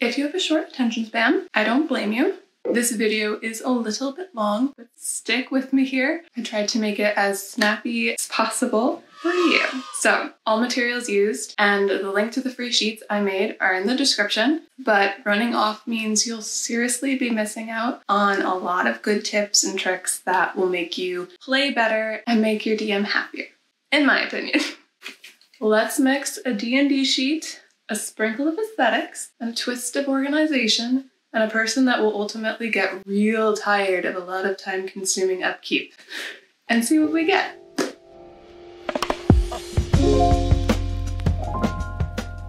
If you have a short attention span, I don't blame you. This video is a little bit long, but stick with me here. I tried to make it as snappy as possible for you. So, all materials used and the link to the free sheets I made are in the description, but running off means you'll seriously be missing out on a lot of good tips and tricks that will make you play better and make your DM happier, in my opinion. Let's mix a D&D sheet, a sprinkle of aesthetics, and a twist of organization and a person that will ultimately get real tired of a lot of time consuming upkeep. And see what we get.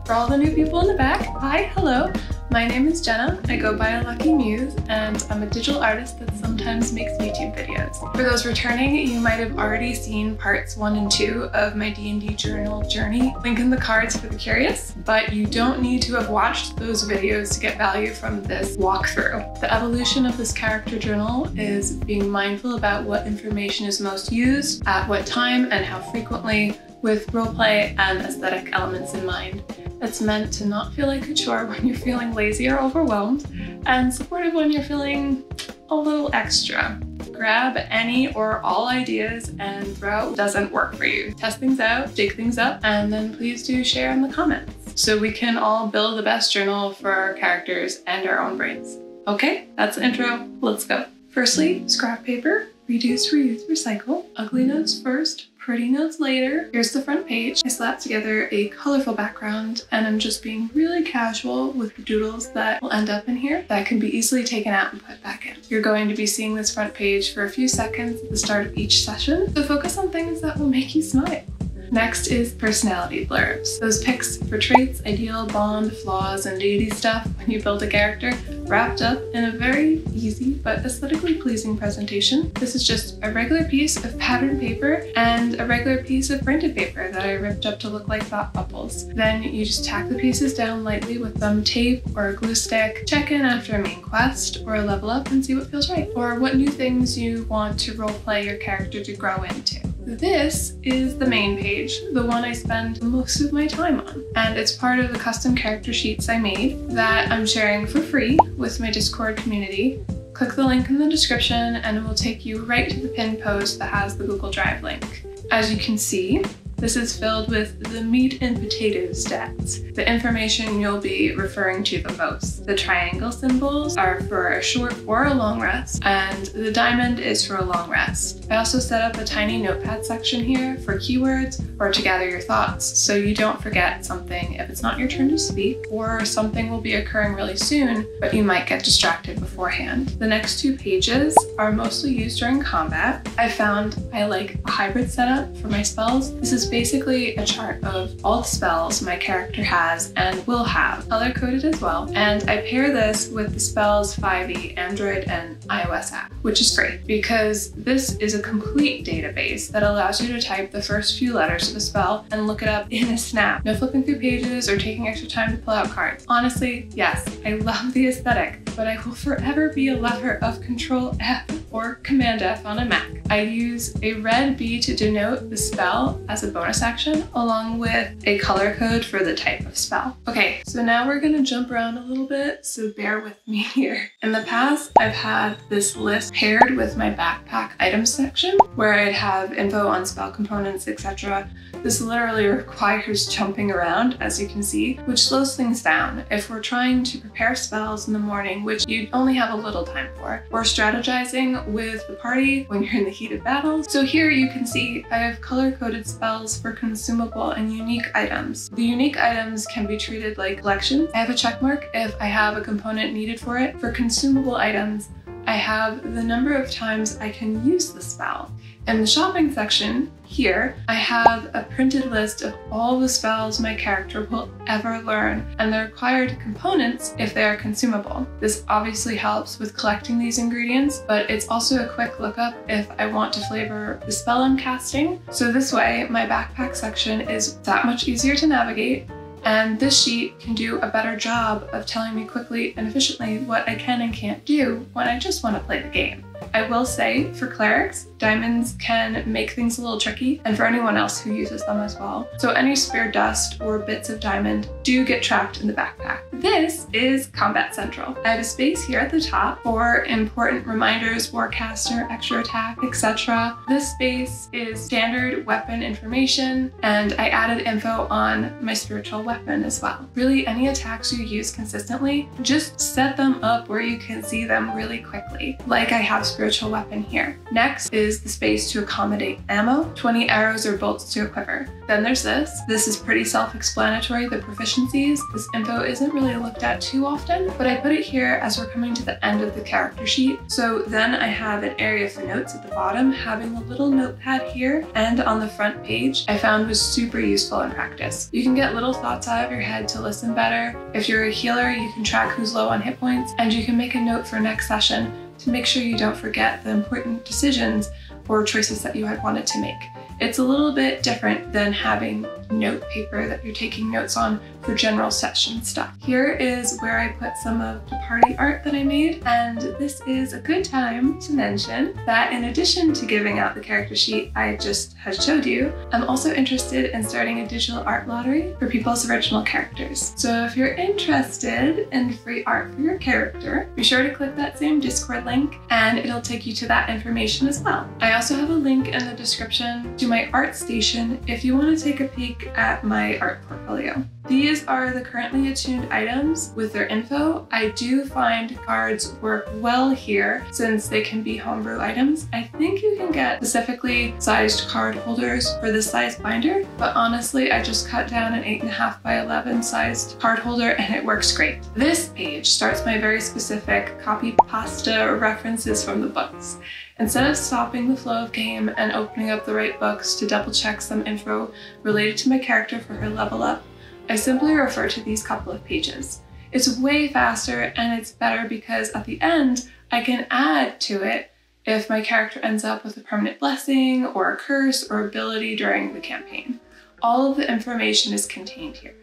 For all the new people in the back, hi, hello. My name is Jenna, I go by a Lucky Muse, and I'm a digital artist that sometimes makes YouTube videos. For those returning, you might have already seen parts one and two of my D&D journal journey, link in the cards for the curious, but you don't need to have watched those videos to get value from this walkthrough. The evolution of this character journal is being mindful about what information is most used, at what time, and how frequently, with roleplay and aesthetic elements in mind. It's meant to not feel like a chore when you're feeling lazy or overwhelmed, and supportive when you're feeling a little extra. Grab any or all ideas and throw what doesn't work for you. Test things out, dig things up, and then please do share in the comments so we can all build the best journal for our characters and our own brains. Okay, that's the intro. Let's go. Firstly, scrap paper, reduce, reuse, recycle. Ugly notes first, pretty notes later. Here's the front page. I slapped together a colorful background and I'm just being really casual with the doodles that will end up in here that can be easily taken out and put back in. You're going to be seeing this front page for a few seconds at the start of each session, so focus on things that will make you smile. Next is personality blurbs. Those picks for traits, ideal, bond, flaws, and deity stuff when you build a character, wrapped up in a very easy but aesthetically pleasing presentation. This is just a regular piece of patterned paper and a regular piece of printed paper that I ripped up to look like thought bubbles. Then you just tack the pieces down lightly with thumb tape or a glue stick, check in after a main quest or a level up and see what feels right, or what new things you want to roleplay your character to grow into. This is the main page, the one I spend most of my time on, and it's part of the custom character sheets I made that I'm sharing for free with my Discord community. Click the link in the description and it will take you right to the pinned post that has the Google Drive link. As you can see, this is filled with the meat and potatoes stats, the information you'll be referring to the most. The triangle symbols are for a short or a long rest, and the diamond is for a long rest. I also set up a tiny notepad section here for keywords or to gather your thoughts so you don't forget something if it's not your turn to speak or something will be occurring really soon, but you might get distracted beforehand. The next two pages are mostly used during combat. I found I like a hybrid setup for my spells. This is basically a chart of all the spells my character has and will have, color coded as well. And I pair this with the Spells 5e Android and iOS app, which is great because this is a complete database that allows you to type the first few letters of a spell and look it up in a snap. No flipping through pages or taking extra time to pull out cards. Honestly, yes, I love the aesthetic, but I will forever be a lover of Control F or Command F on a Mac. I use a red B to denote the spell as a bonus action, along with a color code for the type of spell. Okay, so now we're gonna jump around a little bit, so bear with me here. In the past, I've had this list paired with my backpack items section, where I'd have info on spell components, etc. This literally requires jumping around, as you can see, which slows things down if we're trying to prepare spells in the morning, which you only have a little time for, or strategizing with the party when you're in the heat of battle. So here you can see I have color-coded spells for consumable and unique items. The unique items can be treated like collections. I have a checkmark if I have a component needed for it. For consumable items, I have the number of times I can use the spell. In the shopping section, here, I have a printed list of all the spells my character will ever learn and the required components if they are consumable. This obviously helps with collecting these ingredients, but it's also a quick lookup if I want to flavor the spell I'm casting. So this way, my backpack section is that much easier to navigate and this sheet can do a better job of telling me quickly and efficiently what I can and can't do when I just want to play the game. I will say, for clerics, Diamonds can make things a little tricky, and for anyone else who uses them as well. So any spare dust or bits of diamond do get trapped in the backpack. This is Combat Central. I have a space here at the top for important reminders, Warcaster, extra attack, etc. This space is standard weapon information, and I added info on my spiritual weapon as well. Really, any attacks you use consistently, just set them up where you can see them really quickly, like I have spiritual weapon here. Next is the space to accommodate ammo, 20 arrows or bolts to a quiver. Then there's this. This is pretty self-explanatory, the proficiencies. This info isn't really looked at too often, but I put it here as we're coming to the end of the character sheet. So then I have an area for notes at the bottom, having a little notepad here and on the front page I found was super useful in practice. You can get little thoughts out of your head to listen better. If you're a healer, you can track who's low on hit points and you can make a note for next session to make sure you don't forget the important decisions or choices that you had wanted to make. It's a little bit different than having note paper that you're taking notes on for general session stuff. Here is where I put some of the party art that I made, and this is a good time to mention that in addition to giving out the character sheet I just had showed you, I'm also interested in starting a digital art lottery for people's original characters. So if you're interested in free art for your character, be sure to click that same Discord link and it'll take you to that information as well. I also have a link in the description to my ArtStation if you want to take a peek at my art portfolio. These are the currently attuned items with their info. I do find cards work well here since they can be homebrew items. I think you can get specifically sized card holders for this size binder, but honestly, I just cut down an 8.5 by 11 sized card holder and it works great. This page starts my very specific copy pasta references from the books. Instead of stopping the flow of game and opening up the right books to double check some info related to my character for her level up, I simply refer to these couple of pages. It's way faster and it's better because at the end, I can add to it if my character ends up with a permanent blessing or a curse or ability during the campaign. All of the information is contained here.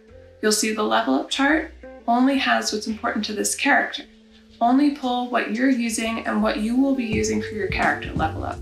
You'll see the level up chart only has what's important to this character. Only pull what you're using and what you will be using for your character level up.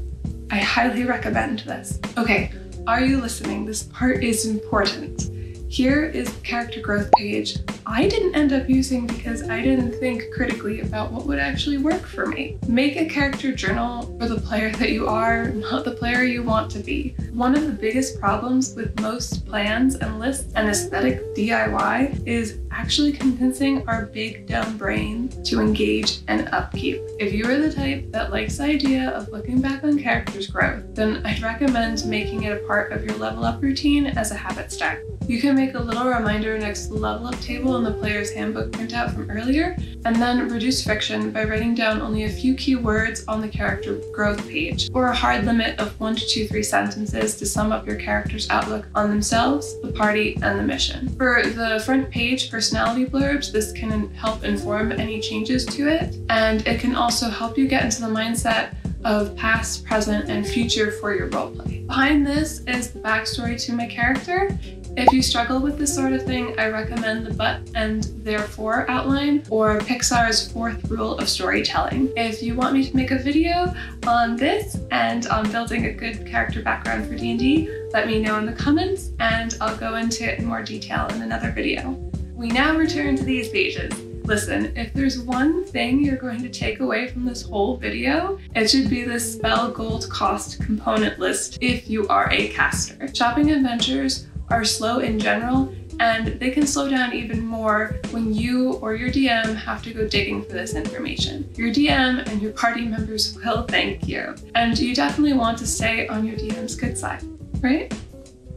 I highly recommend this. Okay, are you listening? This part is important. Here is the character growth page I didn't end up using because I didn't think critically about what would actually work for me. Make a character journal for the player that you are, not the player you want to be. One of the biggest problems with most plans and lists and aesthetic DIY is actually convincing our big dumb brain to engage and upkeep. If you are the type that likes the idea of looking back on character's growth, then I'd recommend making it a part of your level up routine as a habit stack. You can make a little reminder next to the level up table in the player's handbook printout from earlier, and then reduce friction by writing down only a few key words on the character growth page, or a hard limit of one to two, three sentences to sum up your character's outlook on themselves, the party, and the mission. For the front page personality blurbs, this can help inform any changes to it, and it can also help you get into the mindset of past, present, and future for your roleplay. Behind this is the backstory to my character if you struggle with this sort of thing, I recommend the but and therefore outline or Pixar's fourth rule of storytelling. If you want me to make a video on this and on building a good character background for D&D, let me know in the comments and I'll go into it in more detail in another video. We now return to these pages. Listen, if there's one thing you're going to take away from this whole video, it should be the spell gold cost component list if you are a caster. Shopping adventures are slow in general, and they can slow down even more when you or your DM have to go digging for this information. Your DM and your party members will thank you, and you definitely want to stay on your DM's good side, right?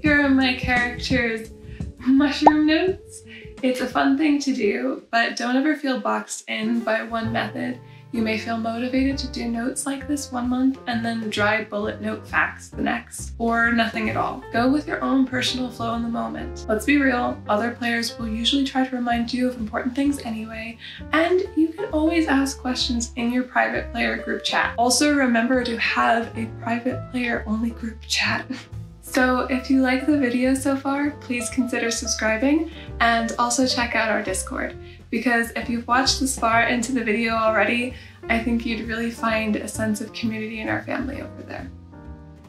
Here are my characters' mushroom notes. It's a fun thing to do, but don't ever feel boxed in by one method. You may feel motivated to do notes like this one month and then dry bullet note facts the next, or nothing at all. Go with your own personal flow in the moment. Let's be real, other players will usually try to remind you of important things anyway, and you can always ask questions in your private player group chat. Also remember to have a private player only group chat. So if you like the video so far, please consider subscribing and also check out our Discord because if you've watched this far into the video already, I think you'd really find a sense of community in our family over there.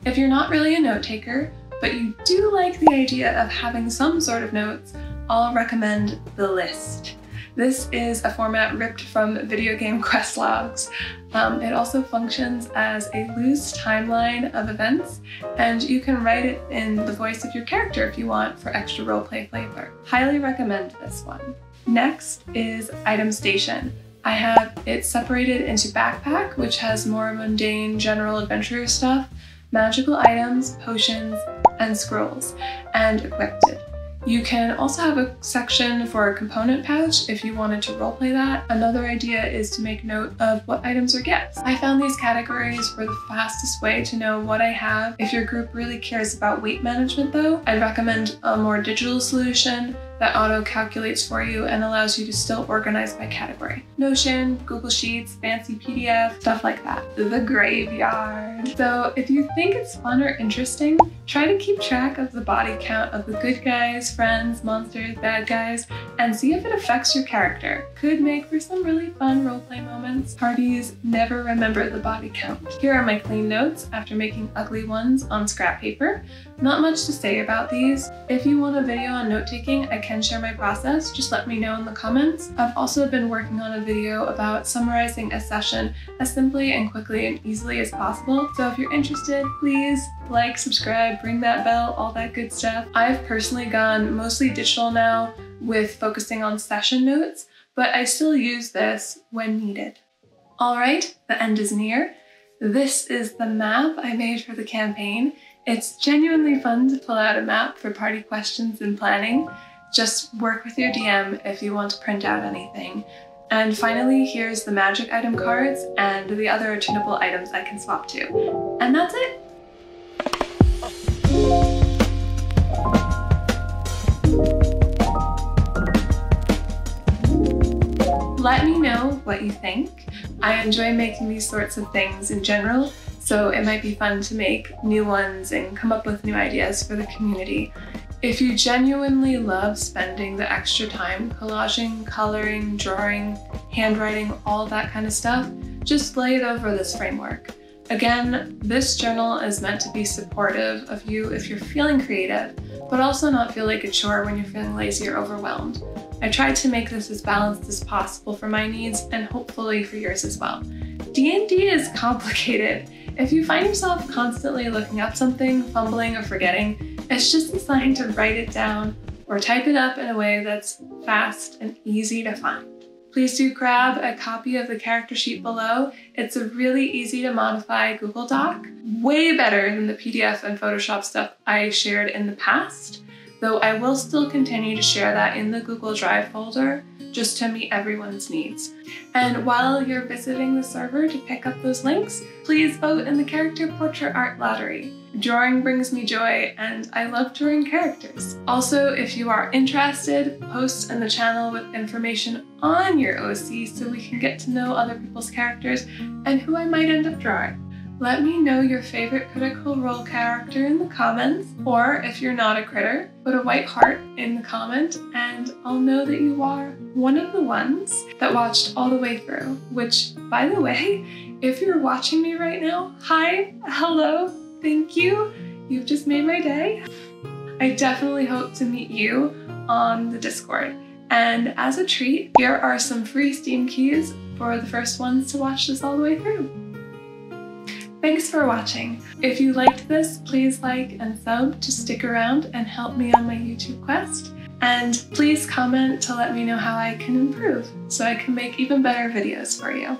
If you're not really a note taker, but you do like the idea of having some sort of notes, I'll recommend the list. This is a format ripped from video game quest logs. Um, it also functions as a loose timeline of events, and you can write it in the voice of your character if you want for extra roleplay flavor. Highly recommend this one. Next is Item Station. I have it separated into Backpack, which has more mundane general adventure stuff, magical items, potions, and scrolls, and Equipped. You can also have a section for a component pouch if you wanted to roleplay that. Another idea is to make note of what items are gifts. I found these categories were the fastest way to know what I have. If your group really cares about weight management though, I'd recommend a more digital solution that auto calculates for you and allows you to still organize by category. Notion, Google Sheets, fancy PDF, stuff like that. The graveyard. So if you think it's fun or interesting, try to keep track of the body count of the good guys, friends, monsters, bad guys, and see if it affects your character. Could make for some really fun roleplay moments. Parties never remember the body count. Here are my clean notes after making ugly ones on scrap paper. Not much to say about these. If you want a video on note taking, I can share my process. Just let me know in the comments. I've also been working on a video about summarizing a session as simply and quickly and easily as possible. So if you're interested, please like, subscribe, ring that bell, all that good stuff. I've personally gone mostly digital now with focusing on session notes, but I still use this when needed. All right, the end is near. This is the map I made for the campaign. It's genuinely fun to pull out a map for party questions and planning. Just work with your DM if you want to print out anything. And finally, here's the magic item cards and the other tunable items I can swap to. And that's it! Let me know what you think. I enjoy making these sorts of things in general, so it might be fun to make new ones and come up with new ideas for the community. If you genuinely love spending the extra time collaging, coloring, drawing, handwriting, all that kind of stuff, just lay it over this framework. Again, this journal is meant to be supportive of you if you're feeling creative, but also not feel like a chore when you're feeling lazy or overwhelmed. I tried to make this as balanced as possible for my needs and hopefully for yours as well. D&D is complicated. If you find yourself constantly looking up something, fumbling, or forgetting, it's just a sign to write it down or type it up in a way that's fast and easy to find. Please do grab a copy of the character sheet below. It's a really easy to modify Google Doc, way better than the PDF and Photoshop stuff I shared in the past, though I will still continue to share that in the Google Drive folder just to meet everyone's needs. And while you're visiting the server to pick up those links, please vote in the character portrait art lottery. Drawing brings me joy and I love drawing characters. Also, if you are interested, post in the channel with information on your OC so we can get to know other people's characters and who I might end up drawing. Let me know your favorite Critical Role character in the comments, or if you're not a critter, put a white heart in the comment and I'll know that you are one of the ones that watched all the way through, which, by the way, if you're watching me right now, hi, hello, thank you. You've just made my day. I definitely hope to meet you on the Discord. And as a treat, here are some free Steam keys for the first ones to watch this all the way through. Thanks for watching. If you liked this, please like and sub to stick around and help me on my YouTube quest. And please comment to let me know how I can improve so I can make even better videos for you.